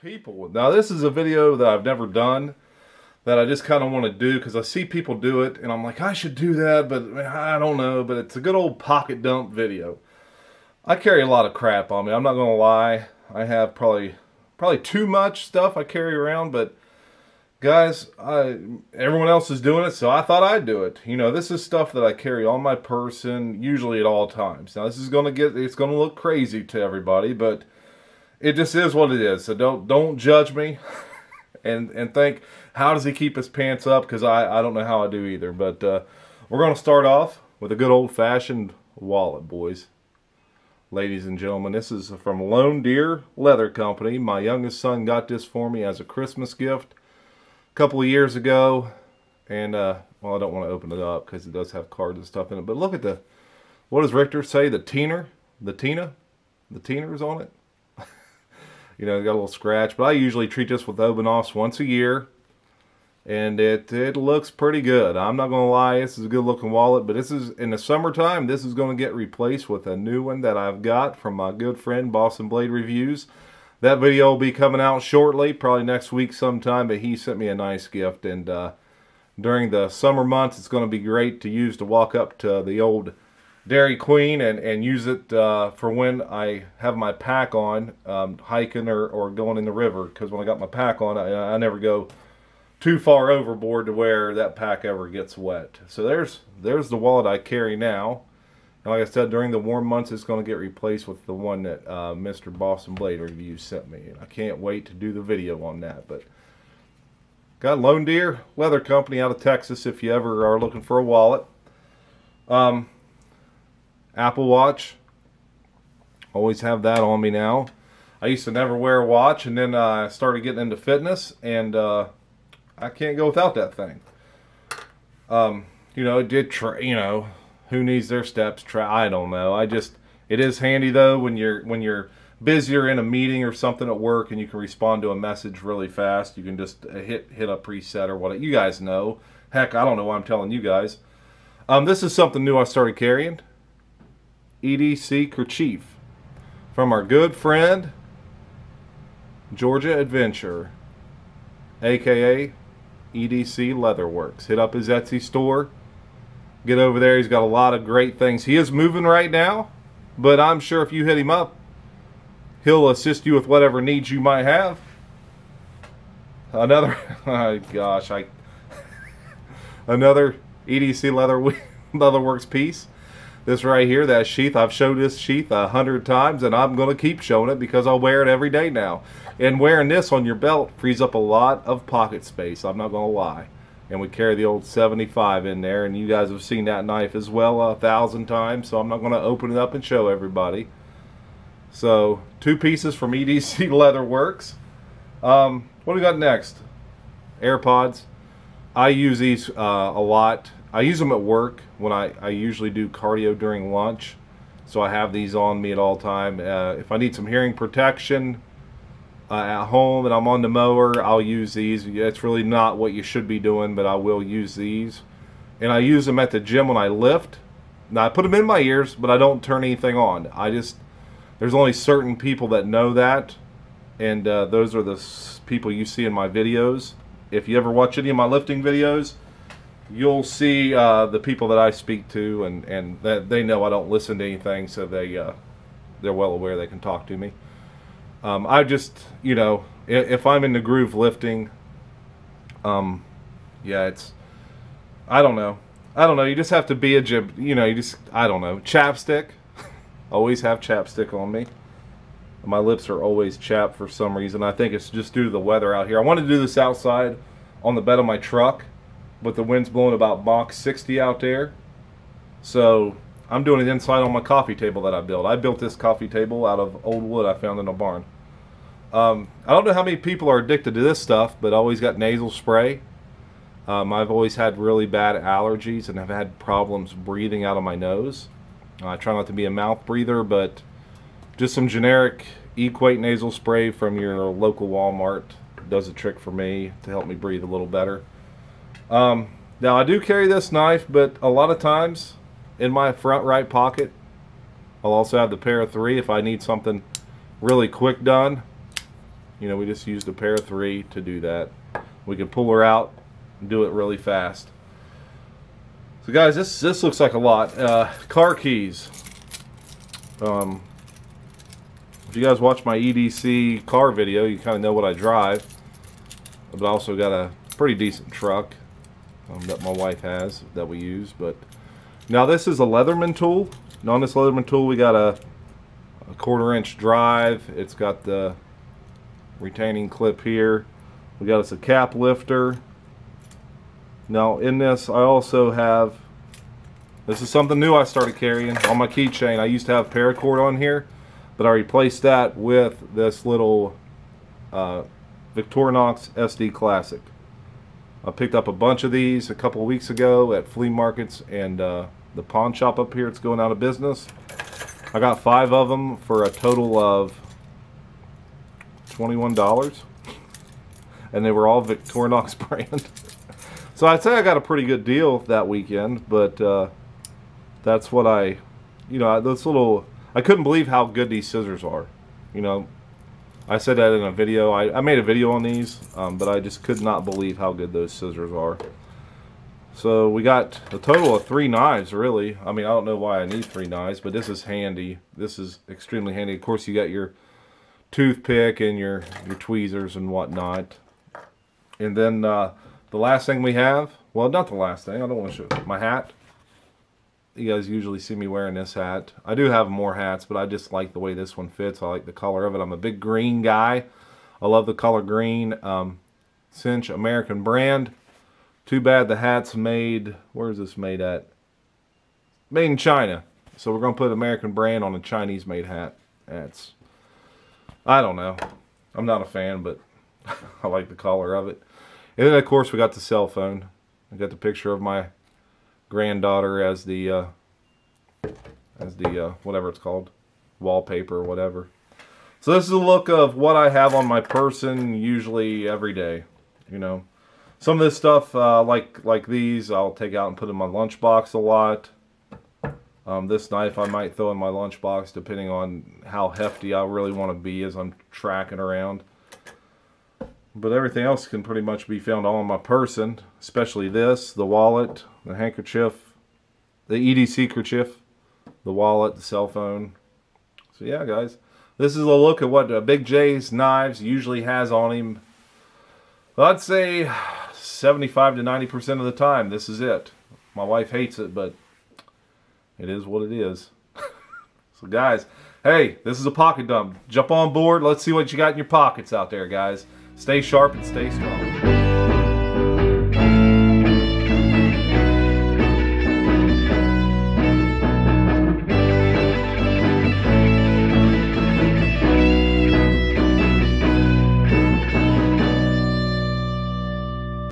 people? Now this is a video that I've never done that I just kind of want to do because I see people do it and I'm like I should do that but I don't know but it's a good old pocket dump video. I carry a lot of crap on me. I'm not going to lie. I have probably probably too much stuff I carry around but guys I everyone else is doing it so I thought I'd do it. You know this is stuff that I carry on my person usually at all times. Now this is going to get it's going to look crazy to everybody but it just is what it is. So don't don't judge me, and and think how does he keep his pants up? Because I I don't know how I do either. But uh, we're gonna start off with a good old fashioned wallet, boys. Ladies and gentlemen, this is from Lone Deer Leather Company. My youngest son got this for me as a Christmas gift a couple of years ago. And, uh, well, I don't want to open it up because it does have cards and stuff in it. But look at the, what does Richter say? The teener? The Tina? The teeners on it? You know, got a little scratch. But I usually treat this with Obenaufs once a year. And it, it looks pretty good. I'm not going to lie, this is a good looking wallet. But this is, in the summertime, this is going to get replaced with a new one that I've got from my good friend Boston Blade Reviews. That video will be coming out shortly, probably next week sometime. But he sent me a nice gift. And uh, during the summer months, it's going to be great to use to walk up to the old Dairy Queen and, and use it uh, for when I have my pack on, um, hiking or, or going in the river. Because when I got my pack on, I, I never go too far overboard to where that pack ever gets wet. So there's there's the wallet I carry now. And like I said, during the warm months, it's going to get replaced with the one that uh, Mr. Boston Blade Review sent me. And I can't wait to do the video on that. But got Lone Deer Leather Company out of Texas if you ever are looking for a wallet. Um, Apple Watch. Always have that on me now. I used to never wear a watch, and then uh, I started getting into fitness, and uh, I can't go without that thing. Um, you know, it did try. You know, who needs their steps? Try. I don't know. I just it is handy though when you're when you're busy or in a meeting or something at work, and you can respond to a message really fast. You can just uh, hit hit a preset or what. You guys know. Heck, I don't know why I'm telling you guys. Um, this is something new I started carrying. EDC kerchief from our good friend Georgia Adventure, aka EDC Leatherworks. Hit up his Etsy store. Get over there. He's got a lot of great things. He is moving right now, but I'm sure if you hit him up, he'll assist you with whatever needs you might have. Another, oh gosh, I another EDC Leather Leatherworks piece this right here, that sheath, I've showed this sheath a hundred times and I'm going to keep showing it because I'll wear it every day now. And wearing this on your belt frees up a lot of pocket space, I'm not going to lie. And we carry the old 75 in there and you guys have seen that knife as well a thousand times, so I'm not going to open it up and show everybody. So, two pieces from EDC Leatherworks. Um, what do we got next? AirPods. I use these uh, a lot I use them at work when I, I usually do cardio during lunch. So I have these on me at all time. Uh, if I need some hearing protection uh, at home and I'm on the mower, I'll use these. It's really not what you should be doing, but I will use these. And I use them at the gym when I lift. Now I put them in my ears, but I don't turn anything on. I just there's only certain people that know that, and uh, those are the people you see in my videos. If you ever watch any of my lifting videos, you'll see uh, the people that I speak to, and and that they know I don't listen to anything, so they uh, they're well aware they can talk to me. Um, I just you know if, if, I'm in the groove lifting, um, yeah, it's I don't know, I don't know. You just have to be a gym, you know. You just I don't know. Chapstick, always have chapstick on me. My lips are always chapped for some reason. I think it's just due to the weather out here. I wanted to do this outside on the bed of my truck but the wind's blowing about Mach 60 out there. So I'm doing it inside on my coffee table that I built. I built this coffee table out of old wood I found in a barn. Um, I don't know how many people are addicted to this stuff, but I always got nasal spray. Um, I've always had really bad allergies and have had problems breathing out of my nose. I try not to be a mouth breather, but just some generic Equate nasal spray from your local Walmart does a trick for me to help me breathe a little better. Um, now I do carry this knife, but a lot of times in my front right pocket, I'll also have the Para 3 if I need something really quick done. You know, we just used a Para 3 to do that. We can pull her out and do it really fast. So guys, this this looks like a lot. Uh, car keys. Um, if you guys watch my EDC car video, you kind of know what I drive. But I also got a pretty decent truck um, that my wife has that we use. But now this is a Leatherman tool. On this Leatherman tool, we got a, a quarter inch drive. It's got the retaining clip here. We got us a cap lifter. Now in this, I also have. This is something new I started carrying on my keychain. I used to have paracord on here but I replaced that with this little uh, Victorinox SD Classic. I picked up a bunch of these a couple weeks ago at flea markets and uh, the pawn shop up here. It's going out of business. I got five of them for a total of $21 and they were all Victorinox brand. so I'd say I got a pretty good deal that weekend, but uh, that's what I, you know, those little I couldn't believe how good these scissors are. You know, I said that in a video. I, I made a video on these, um, but I just could not believe how good those scissors are. So we got a total of three knives, really. I mean, I don't know why I need three knives, but this is handy. This is extremely handy. Of course, you got your toothpick and your, your tweezers and whatnot. And then uh, the last thing we have, well, not the last thing. I don't want to show my hat you guys usually see me wearing this hat. I do have more hats, but I just like the way this one fits. I like the color of it. I'm a big green guy. I love the color green. Um, Cinch American brand. Too bad the hat's made, where is this made at? Made in China. So we're going to put American brand on a Chinese made hat. That's, I don't know. I'm not a fan, but I like the color of it. And then of course we got the cell phone. I got the picture of my granddaughter as the uh, as the uh, whatever it's called wallpaper or whatever. So this is a look of what I have on my person usually every day you know. Some of this stuff uh, like like these I'll take out and put in my lunchbox a lot. Um, this knife I might throw in my lunchbox depending on how hefty I really want to be as I'm tracking around but everything else can pretty much be found all on my person, especially this, the wallet, the handkerchief, the EDC kerchief, the wallet, the cell phone. So yeah, guys, this is a look at what uh, Big J's knives usually has on him. I'd say 75 to 90% of the time, this is it. My wife hates it, but it is what it is. so guys, hey, this is a pocket dump. Jump on board. Let's see what you got in your pockets out there, guys. Stay sharp and stay strong.